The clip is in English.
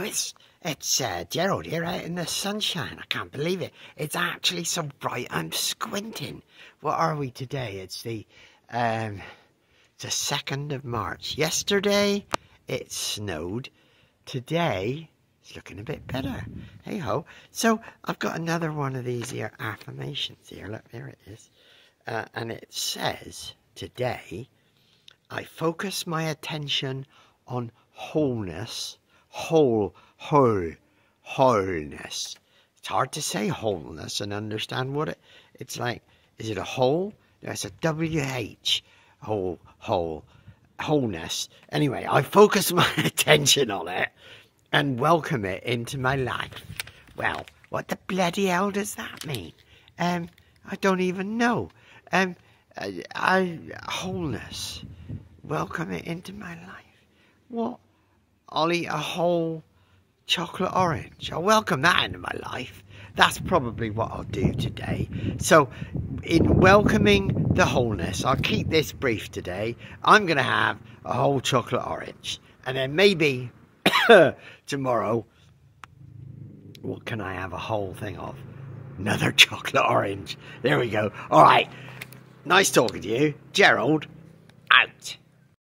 Oh, it's it's uh, Gerald here out in the sunshine. I can't believe it. It's actually so bright. I'm squinting. What are we today? It's the um, the second of March. Yesterday it snowed. Today it's looking a bit better. Hey ho. So I've got another one of these here affirmations here. Look, there it is. Uh, and it says today I focus my attention on wholeness, whole, whole, wholeness. It's hard to say wholeness and understand what it. It's like, is it a whole? No, it's a W H, whole, whole, wholeness. Anyway, I focus my attention on it and welcome it into my life. Well, what the bloody hell does that mean? Um, I don't even know. Um, I, I wholeness welcome it into my life. What? I'll eat a whole chocolate orange. I'll welcome that into my life. That's probably what I'll do today. So, in welcoming the wholeness, I'll keep this brief today. I'm going to have a whole chocolate orange. And then maybe tomorrow, what can I have a whole thing of? Another chocolate orange. There we go. All right. Nice talking to you. Gerald, out.